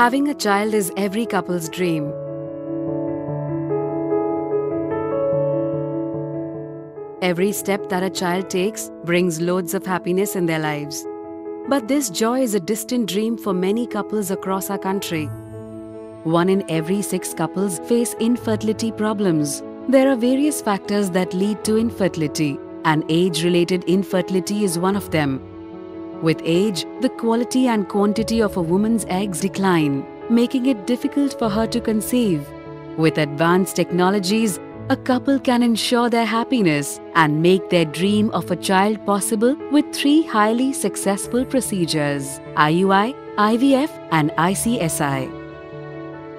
Having a child is every couple's dream. Every step that a child takes brings loads of happiness in their lives. But this joy is a distant dream for many couples across our country. One in every six couples face infertility problems. There are various factors that lead to infertility, and age related infertility is one of them. With age, the quality and quantity of a woman's eggs decline, making it difficult for her to conceive. With advanced technologies, a couple can ensure their happiness and make their dream of a child possible with three highly successful procedures IUI, IVF, and ICSI.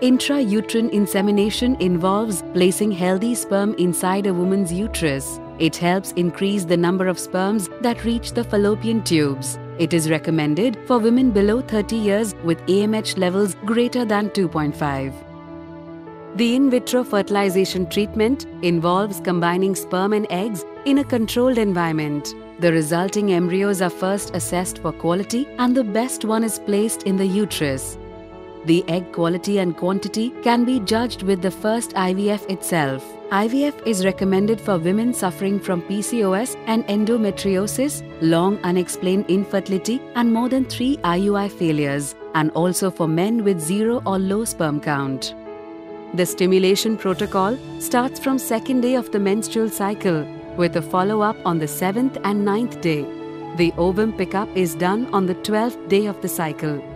Intrauterine insemination involves placing healthy sperm inside a woman's uterus. It helps increase the number of sperms that reach the fallopian tubes. It is recommended for women below 30 years with AMH levels greater than 2.5. The in vitro fertilization treatment involves combining sperm and eggs in a controlled environment. The resulting embryos are first assessed for quality and the best one is placed in the uterus. The egg quality and quantity can be judged with the first IVF itself. IVF is recommended for women suffering from PCOS and endometriosis, long unexplained infertility, and more than three IUI failures, and also for men with zero or low sperm count. The stimulation protocol starts from second day of the menstrual cycle with a follow-up on the 7th and 9th day. The ovum pickup is done on the 12th day of the cycle.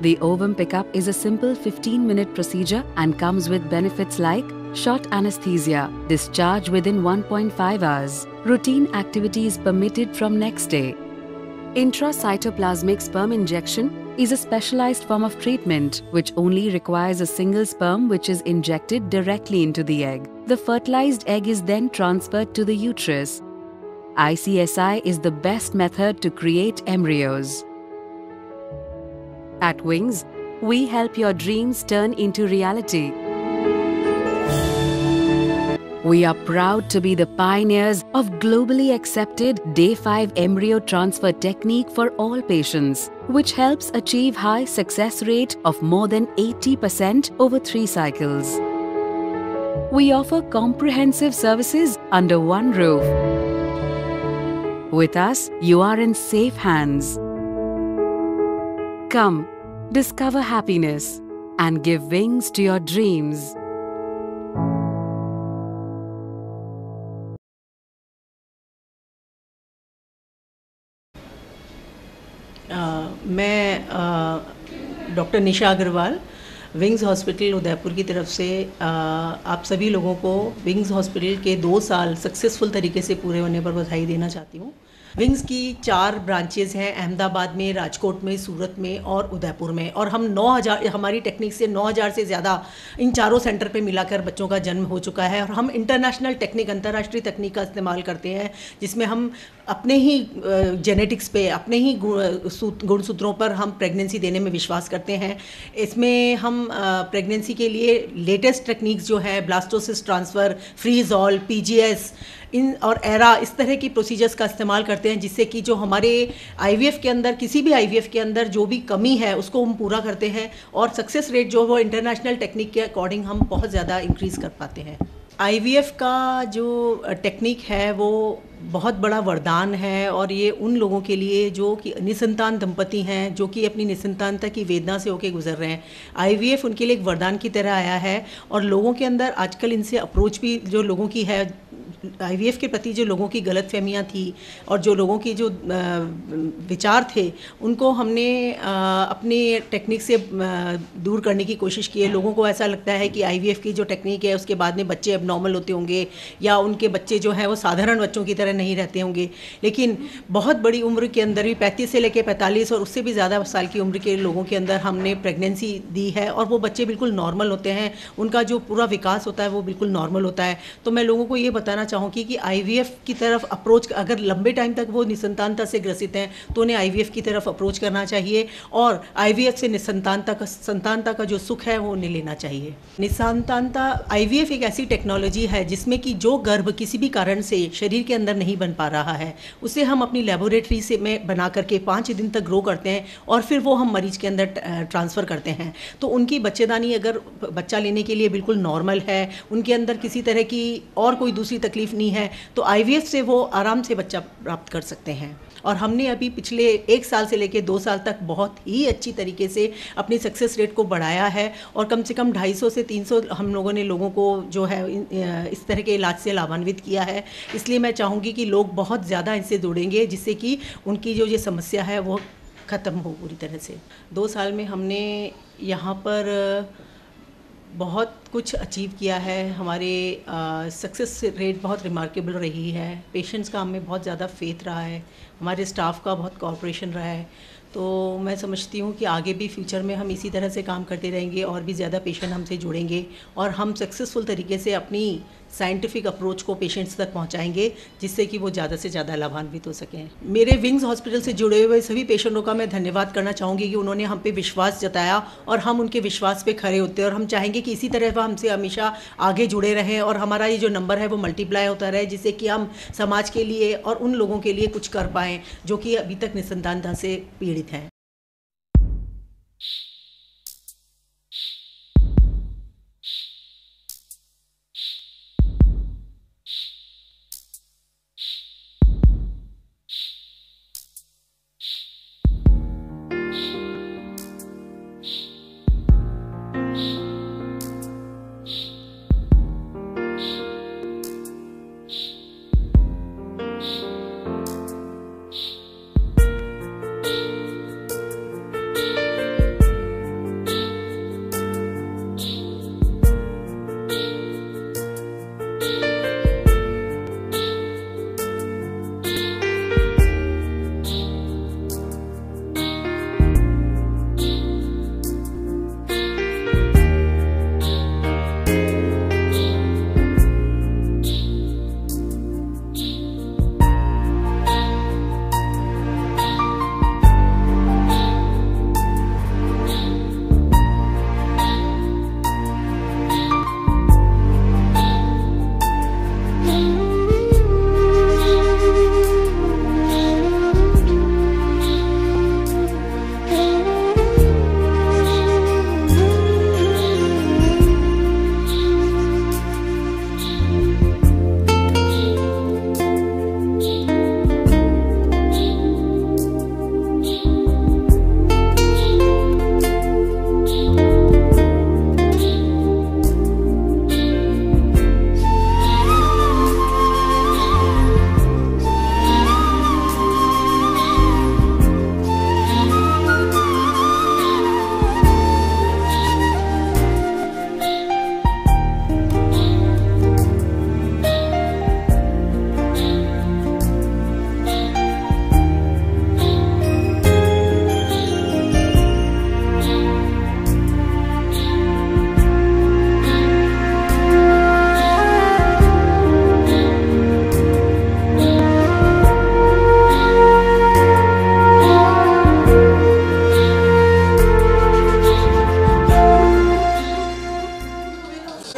The ovum pickup is a simple 15-minute procedure and comes with benefits like short anesthesia, discharge within 1.5 hours, routine activities permitted from next day. Intracytoplasmic sperm injection is a specialized form of treatment which only requires a single sperm which is injected directly into the egg. The fertilized egg is then transferred to the uterus. ICSI is the best method to create embryos. At Wings, we help your dreams turn into reality. We are proud to be the pioneers of globally accepted day 5 embryo transfer technique for all patients, which helps achieve high success rate of more than 80% over 3 cycles. We offer comprehensive services under one roof. With us, you are in safe hands. Come, discover happiness and give wings to your dreams. मैं doctor Nisha Agarwal Wings Hospital Udaipur की तरफ़ से आ, आप सभी लोगों को wings hospital के दो साल सक्सेसफुल तरीके से पूरे होने पर बधाई देना चाहती हूँ विंग्स की चार ब्रांचेज हैं, अहमदाबाद में, राजकोट में, सूरत में और उदयपुर में। और हम 9000 हमारी टेक्निक से 9000 से ज़्यादा इन चारों सेंटर पे मिलाकर बच्चों का जन्म हो चुका है। और हम इंटरनेशनल टेक्निक अंतर्राष्ट्रीय तकनीक का इस्तेमाल करते हैं, जिसमें हम अपने ही जेनेटिक्स पे, अपने ही गुणसूत्रों पर हम प्रेगनेंसी देने में विश्वास करते हैं। इसमें हम प्रेगनेंसी के लिए लेटेस्ट टेक्निक्स जो है blastocyst transfer freeze all PGS इन और एरा इस तरह की प्रोसीजर्स का इस्तेमाल करते हैं, जिससे कि जो हमारे आईवीएफ के अंदर, किसी भी आईवीएफ के अंदर जो भी कमी है, उसको हम पूरा करते हैं और सक्सेस रेट जो वो इंटरनेशनल टेक्निक के अकॉर्डिंग हम बहुत ज़्यादा इंक्रीज़ कर पाते हैं। आईवीएफ का जो टेक्निक है, वो बहुत बड़ा वरदान है और ये उन लोगों के लिए जो कि निसंतान दंपति हैं, जो कि अपनी निसंतानता की वेदना से होकर गुजर रहे हैं। आईवीएफ उनके लिए एक वरदान की तरह आया है और लोगों के अंदर आजकल इनसे अप्रोच भी जो लोगों की है आईवीएफ के प्रति जो लोगों की गलत फहमियाँ थी और जो लोगों की जो विचार थे, उनको हमने अपने टेक्निक से दूर करने की कोशिश की है। लोगों को ऐसा लगता है कि आईवीएफ की जो टेक्निक है, उसके बाद में बच्चे अब नॉर्मल होते होंगे या उनके बच्चे जो हैं वो साधारण बच्चों की तरह नहीं रहते होंगे। लेकिन बहुत बड़ी उम्र के अंदर भी, पैंतीस से लेकर पैंतालीस और उससे भी ज़्यादा साल की उम्र के लोगों के अंदर हमने प्रेगनेंसी दी है और वो बच्चे बिल्कुल नॉर्मल होते हैं। उनका जो पूरा विकास होता है, वो बिल्कुल नॉर्मल होता है। तो मैं लोगों को ये बताना चाहूँगी कि आईवीएफ की तरफ़ अप्रोच अगर लंबे टाइम तक वो निसंतानता से ग्रसित हैं तो उन्हें आईवीएफ की तरफ़ अप्रोच करना चाहिए और आईवीएफ से निसंतानता का संतानता का जो सुख है, वो उन्हें लेना चाहिए। निसंतानता आईवीएफ एक ऐसी टेक्नोलॉजी है जिसमें कि जो गर्भ किसी भी कारण से शरीर के अंदर नहीं बन पा रहा है, उसे हम अपनी लेबोरेटरी से में बना करके पाँच दिन तक ग्रो करते हैं और फिर वो हम मरीज़ के अंदर ट्रांसफ़र करते हैं। तो उनकी बच्चेदानी अगर बच्चा लेने के लिए बिल्कुल नॉर्मल है, उनके अंदर किसी तरह की और कोई दूसरी तकलीफ़ नहीं है तो आईवीएफ से वो आराम से बच्चा प्राप्त कर सकते हैं। और हमने अभी पिछले एक साल से लेकर दो साल तक बहुत ही अच्छी तरीके से अपनी सक्सेस रेट को बढ़ाया है और कम से कम 250 से 300 हम लोगों ने लोगों को जो है इस तरह के इलाज से लाभान्वित किया है। इसलिए मैं चाहूँगी कि लोग बहुत ज़्यादा इनसे जुड़ेंगे, जिससे कि उनकी जो ये समस्या है, वो ख़त्म हो पूरी तरह से। दो साल में हमने यहाँ पर बहुत कुछ अचीव किया है। हमारे सक्सेस रेट बहुत रिमार्केबल रही है। पेशेंट्स का हमें बहुत ज़्यादा फेथ रहा है। हमारे स्टाफ का बहुत कॉपरेशन रहा है। तो मैं समझती हूँ कि आगे भी फ्यूचर में हम इसी तरह से काम करते रहेंगे और भी ज़्यादा पेशेंट हमसे जुड़ेंगे और हम सक्सेसफुल तरीके से अपनी साइंटिफिक अप्रोच को पेशेंट्स तक पहुँचाएँगे, जिससे कि वो ज़्यादा से ज़्यादा लाभान्वित हो सकें। मेरे विंग्स हॉस्पिटल से जुड़े हुए सभी पेशेंटों का मैं धन्यवाद करना चाहूँगी कि उन्होंने हम पे विश्वास जताया और हम उनके विश्वास पे खड़े होते और हम चाहेंगे कि इसी तरह वह हमसे हमेशा आगे जुड़े रहें और हमारा ये जो नंबर है वो मल्टीप्लाई होता रहे, जिससे कि हम समाज के लिए और उन लोगों के लिए कुछ कर पाएँ जो कि अभी तक निसंतानता से पीड़ित हैं।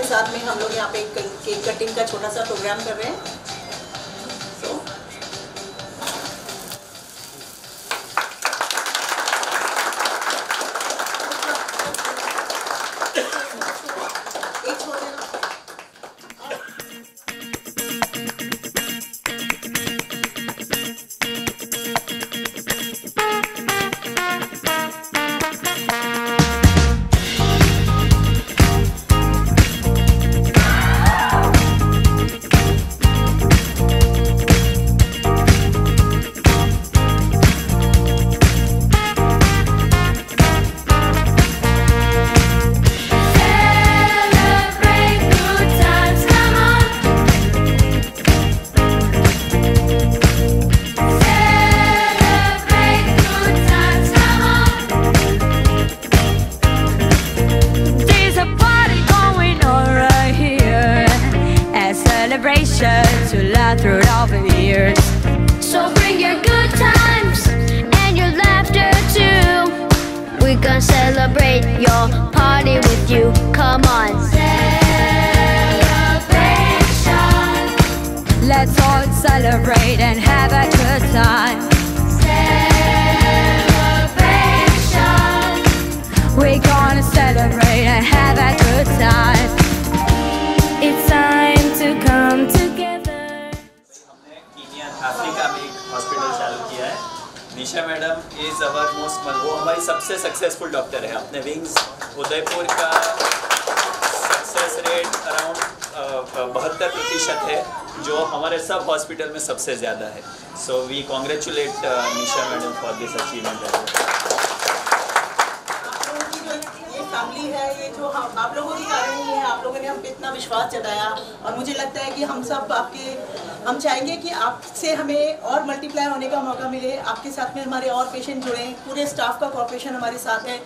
साथ में हम लोग यहाँ पे केक कटिंग का छोटा सा प्रोग्राम कर रहे हैं। through it all, baby. सबसे सक्सेसफुल डॉक्टर है अपने विंग्स उदयपुर का सक्सेस रेट अराउंड बहत्तर प्रतिशत है, जो हमारे सब हॉस्पिटल में सबसे ज़्यादा है। So we congratulate Nisha madam for this achievement ये फैमिली है ये जो हम आप लोगों की ही है, आप लोगों ने हम पे इतना विश्वास जताया और मुझे लगता है कि हम सब आपके, हम चाहेंगे कि आपसे हमें और मल्टीप्लाई होने का मौका मिले, आपके साथ में हमारे और पेशेंट जुड़े, पूरे स्टाफ का कॉपरेशन हमारे साथ है।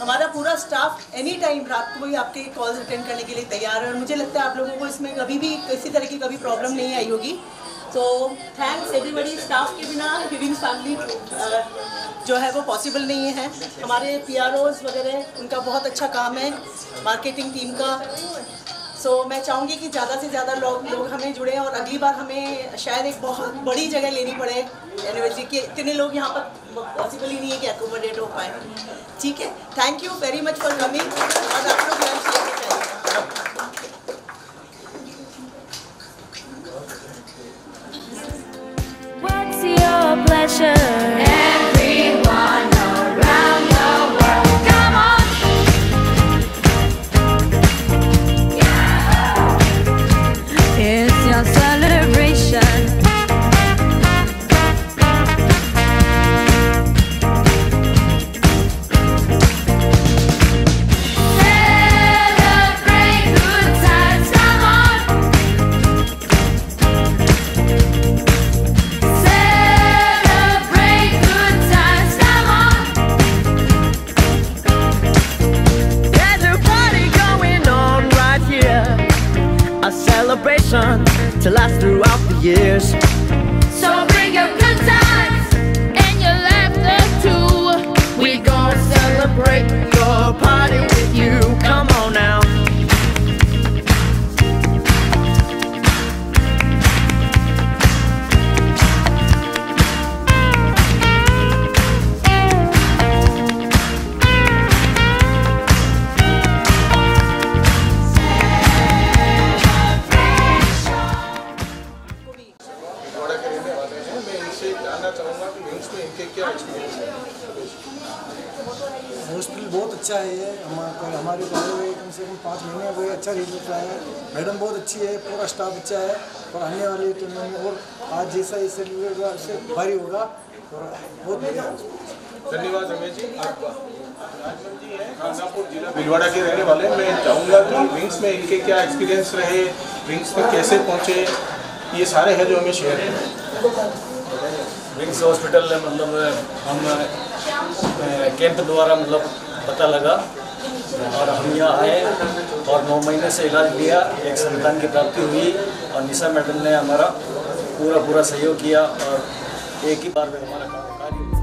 हमारा पूरा स्टाफ एनी टाइम रात को ही आपके कॉल्स अटेंड करने के लिए तैयार है और मुझे लगता है आप लोगों को इसमें कभी भी किसी तरह की कभी प्रॉब्लम नहीं आई होगी। तो थैंक्स एवरीबडी स्टाफ के बिना लिविंग फैमिली जो है वो पॉसिबल नहीं है। हमारे पी वगैरह उनका बहुत अच्छा काम है मार्केटिंग टीम का। सो so, मैं चाहूँगी कि ज़्यादा से ज़्यादा लोग लोग हमें जुड़े और अगली बार हमें शायद एक बहुत बड़ी जगह लेनी पड़े एनिवर्सरी के। इतने लोग यहाँ पर पॉसिबल ही नहीं है कि एकोमोडेट हो पाए। ठीक है? Thank you very much for coming और आप लोग break your party. क्या? एक्सपीरियंस है हॉस्पिटल बहुत अच्छा है ये। हमारे हमारे हुए कम से कम पाँच महीने हुए अच्छा रिज़ल्ट आया है। मैडम बहुत अच्छी है पूरा स्टाफ अच्छा है। और आने वाले टाइम में और आज जैसा इस सेलिब्रेट होगा उससे भारी होगा। और बहुत बढ़िया। धन्यवाद रमेश जी आपका। राजमन जी हैं खानपुर जिला भिलवाड़ा के रहने वाले मैं चाहूँगा कि विंग्स में इनके क्या एक्सपीरियंस रहे विंग्स तक कैसे पहुँचे ये सारे हैं जो हमें शेयर करें विंग्स हॉस्पिटल में मतलब हम कैंप द्वारा मतलब पता लगा। और हम यहाँ आए और नौ महीने से इलाज लिया, एक संतान की प्राप्ति हुई और निशा मैडम ने हमारा पूरा पूरा सहयोग किया और एक ही बार में हमारा कार्य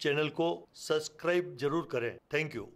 चैनल को सब्सक्राइब ज़रूर करें। Thank you.